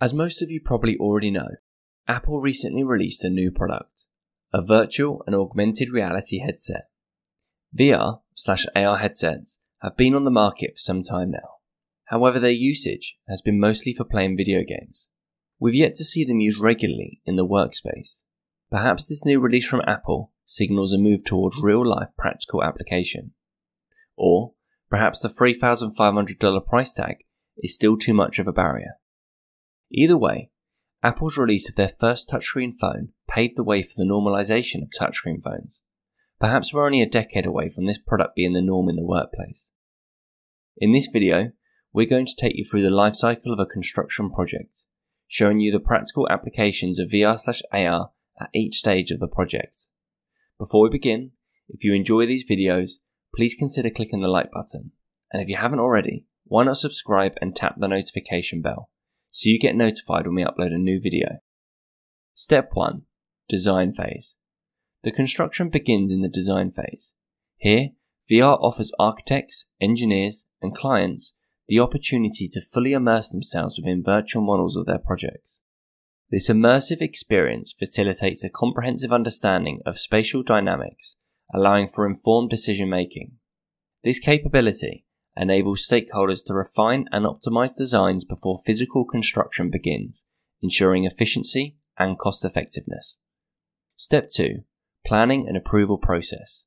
As most of you probably already know, Apple recently released a new product, a virtual and augmented reality headset. VR slash AR headsets have been on the market for some time now. However, their usage has been mostly for playing video games. We've yet to see them used regularly in the workspace. Perhaps this new release from Apple signals a move towards real life practical application. Or perhaps the $3,500 price tag is still too much of a barrier. Either way, Apple's release of their first touchscreen phone paved the way for the normalization of touchscreen phones. Perhaps we're only a decade away from this product being the norm in the workplace. In this video, we're going to take you through the life cycle of a construction project, showing you the practical applications of VR/AR at each stage of the project. Before we begin, if you enjoy these videos, please consider clicking the like button, and if you haven't already, why not subscribe and tap the notification bell so you get notified when we upload a new video. Step 1 Design Phase. The construction begins in the design phase. Here, VR offers architects, engineers, and clients the opportunity to fully immerse themselves within virtual models of their projects. This immersive experience facilitates a comprehensive understanding of spatial dynamics, allowing for informed decision making. This capability enables stakeholders to refine and optimize designs before physical construction begins, ensuring efficiency and cost effectiveness. Step 2 Planning and Approval Process.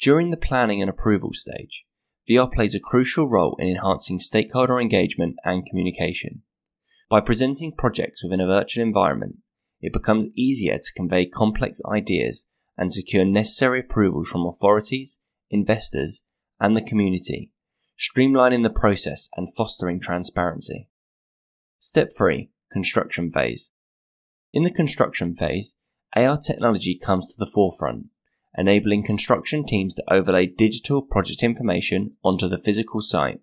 During the planning and approval stage, VR plays a crucial role in enhancing stakeholder engagement and communication. By presenting projects within a virtual environment, it becomes easier to convey complex ideas and secure necessary approvals from authorities, investors, and the community streamlining the process and fostering transparency. Step 3 Construction Phase. In the construction phase, AR technology comes to the forefront, enabling construction teams to overlay digital project information onto the physical site.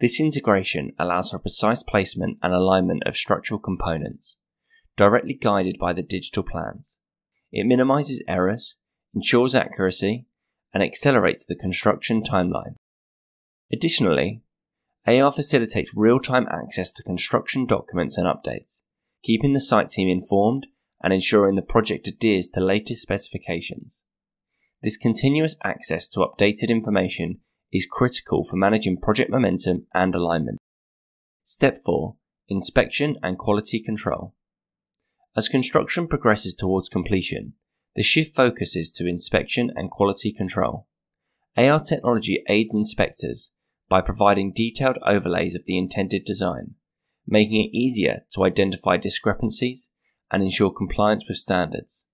This integration allows for precise placement and alignment of structural components, directly guided by the digital plans. It minimizes errors, ensures accuracy, and accelerates the construction timeline. Additionally, AR facilitates real-time access to construction documents and updates, keeping the site team informed and ensuring the project adheres to latest specifications. This continuous access to updated information is critical for managing project momentum and alignment. Step 4 Inspection and Quality Control. As construction progresses towards completion, the shift focuses to inspection and quality control. AR technology aids inspectors by providing detailed overlays of the intended design, making it easier to identify discrepancies and ensure compliance with standards.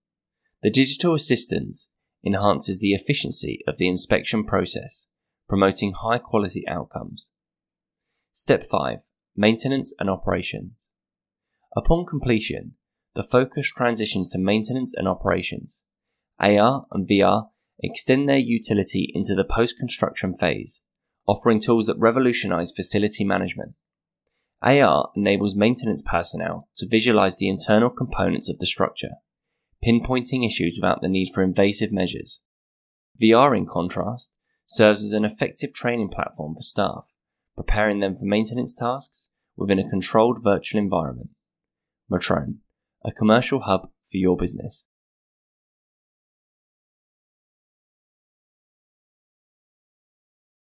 The digital assistance enhances the efficiency of the inspection process, promoting high quality outcomes. Step 5 Maintenance and Operation. Upon completion, the focus transitions to maintenance and operations. AR and VR extend their utility into the post construction phase, offering tools that revolutionize facility management. AR enables maintenance personnel to visualize the internal components of the structure, pinpointing issues without the need for invasive measures. VR, in contrast, serves as an effective training platform for staff, preparing them for maintenance tasks within a controlled virtual environment. Metroun, a commercial hub for your business.